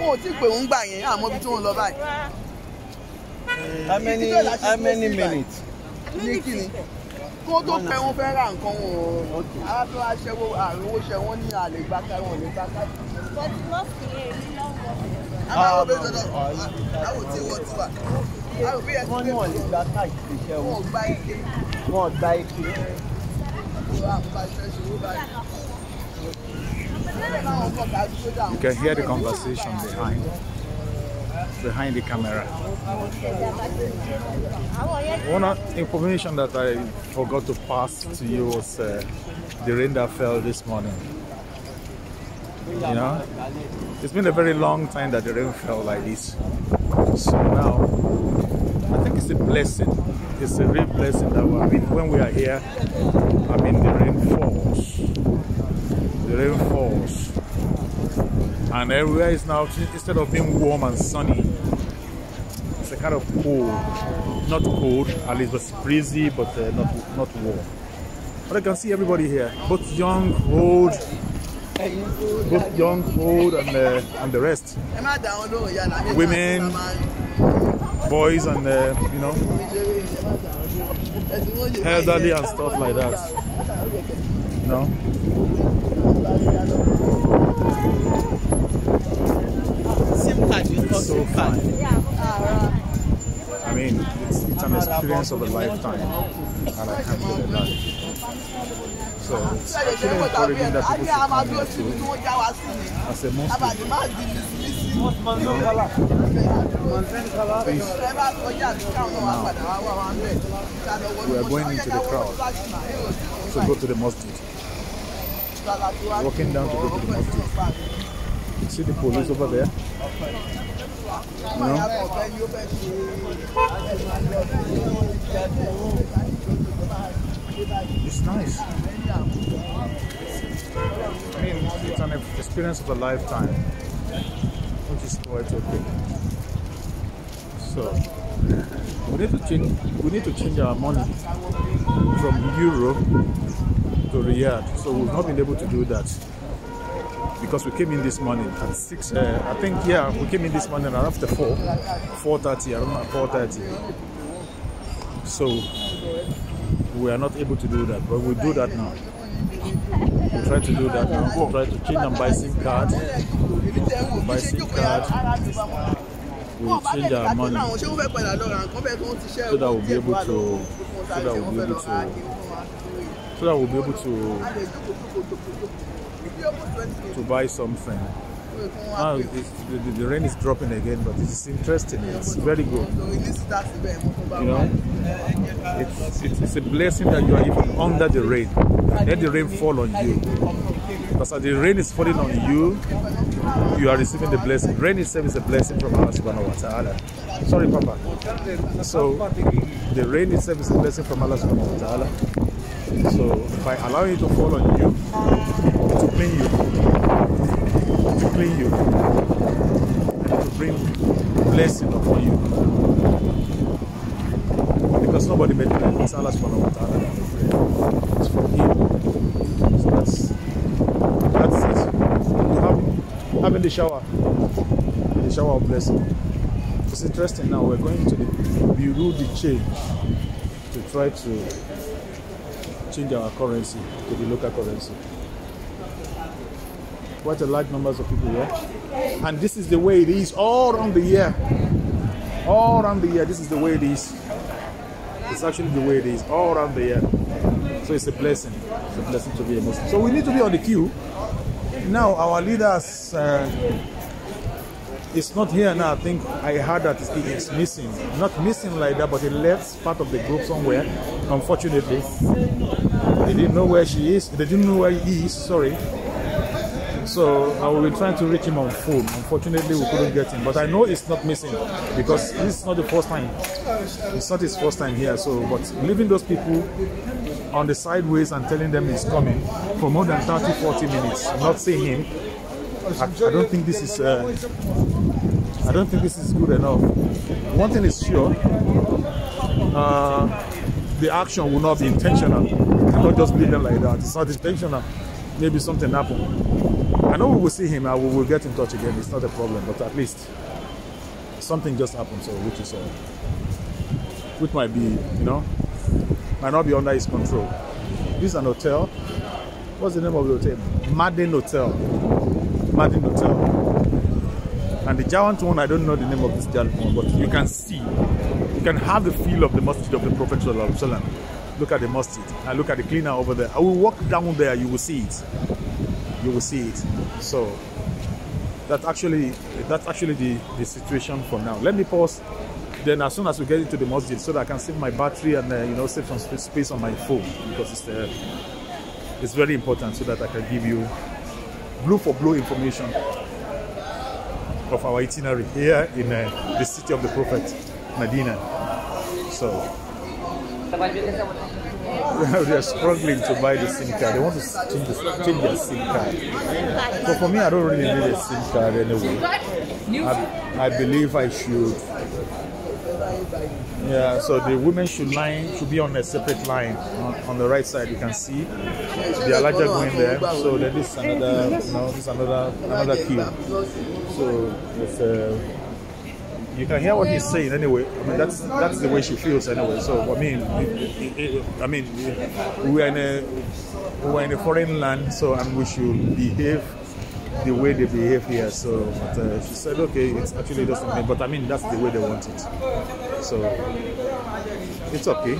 wọn ò tí ì pè wọ́n gbà yẹn àmọ́ bí tí wọ́n lọ báyìí. How many how many minutes? ní kíni kó tó pẹ́ wọ́n fẹ́ ra nǹkan wọn o. Arábẹ́ aṣẹ́wó àrùn owó ṣẹ wọ́n ní àlè gbá káyọ̀ wọn ní gbá káyọ̀. àwọn ọmọ bẹ́ẹ̀ sọ́dọ̀. Àwọn tí wọ́n ti wà. Wọ́n ní wọ́n lè gba káàkiri iṣẹ́ wọn. wọn. gba ike. Wọ́n gba ike. You can hear the conversation behind behind the camera. One information that I forgot to pass to you was uh, the rain that fell this morning. You know, it's been a very long time that the rain fell like this. So now, I think it's a blessing. It's a real blessing that I mean, when we are here, I mean, the rain falls. The rain falls. And everywhere is now instead of being warm and sunny it's a kind of cold. Not cold at least but breezy but uh, not not warm. But i can see everybody here both young old both young old and uh, and the rest. Women. boys and uh, you know elderly and stuff like that you know? SIM card you it's so SIM card. fine I mean, it's, it's an experience of a lifetime, and I can't get it. Done. So it's actually encouraging that people should come here too, as a Muslim. We are going into the crowd. To go to the mosque. Walking down to go to the mosque. See the police over there? You know? It's nice. I mean, it's an experience of a lifetime, which is quite okay. So, we need to change. We need to change our money from euro to riyal. So we've not been able to do that because we came in this morning at six. Uh, I think yeah, we came in this morning around after four, four thirty, around four thirty. So we are not able to do that, but we'll do that now. We'll try to do that now. We'll try to change and buy SIM card. Buy SIM card. We'll change our money so that we'll be able to so that we'll be able to so that we'll be able to to buy something. Ah, the, the, the rain is dropping again, but it's interesting. It's very good. You know, it's, it's, it's a blessing that you are even under the rain. Let the rain fall on you. Because as the rain is falling on you, you are receiving the blessing. Rain itself is a blessing from Allah subhanahu wa ta'ala. Sorry, Papa. So the rain itself is a blessing from Allah subhanahu wa ta'ala. So by allowing it to fall on you, to clean you, to clean you, and to bring blessing upon you. Because nobody made it. It's Allah subhanahu wa ta'ala. that made it. It's from Him. So that's that's it. Have having the shower, the shower of blessing. It's interesting now. We're going to the Bureau the change to try to change our currency to the local currency. Quite a large numbers of people here. And this is the way it is all around the year. All around the year, this is the way it is. It's actually the way it is all around the year. So it's a blessing. It's a blessing to be a Muslim. So we need to be on the queue. Now our leaders uh, is not here now. I think I heard that is missing. Not missing like that, but he left part of the group somewhere. Unfortunately, they didn't know where she is. They didn't know where he is. Sorry. So I will be trying to reach him on phone. Unfortunately, we couldn't get him. But I know it's not missing because this is not the first time. It's not his first time here. So, but leaving those people on the sideways and telling them he's coming for more than 30, 40 minutes, not seeing him, I, don't think this is. Uh, I don't think this is good enough. One thing is sure. Uh, the action will not be intentional. You cannot just leave them like that. It's not intentional. Maybe something happened. I know we will see him. I will we'll get in touch again. It's not a problem, but at least something just happened. So, which is all, which might be, you know, might not be under his control. This is an hotel. What's the name of the hotel? Madden Hotel. Madden Hotel. And the giant one, I don't know the name of this giant one, but you can see, you can have the feel of the masjid of the Prophet Sallallahu. Look at the masjid and look at the cleaner over there. I will walk down there, you will see it. You will see it. So that's actually that's actually the, the situation for now. Let me pause. Then as soon as we get into the masjid, so that I can save my battery and uh, you know save some space on my phone because it's uh, it's very important so that I can give you blue for blue information of our itinerary here in uh, the city of the Prophet, Medina. So they are struggling to buy the SIM card. They want to change, the, change their SIM card. So for me, I don't really need a SIM card anyway. I, I believe I should. Yeah, so the women should line should be on a separate line on, on the right side. You can see the Alhaja going there. So then this is another, you know, this is another another queue. So it's uh, you can hear what he's saying anyway. I mean, that's that's the way she feels anyway. So I mean, it, it, it, I mean, we are in a we are in a foreign land, so and we should behave the way they behave here. So, but uh, she said, okay, it's actually doesn't mean, but I mean that's the way they want it. So it's okay.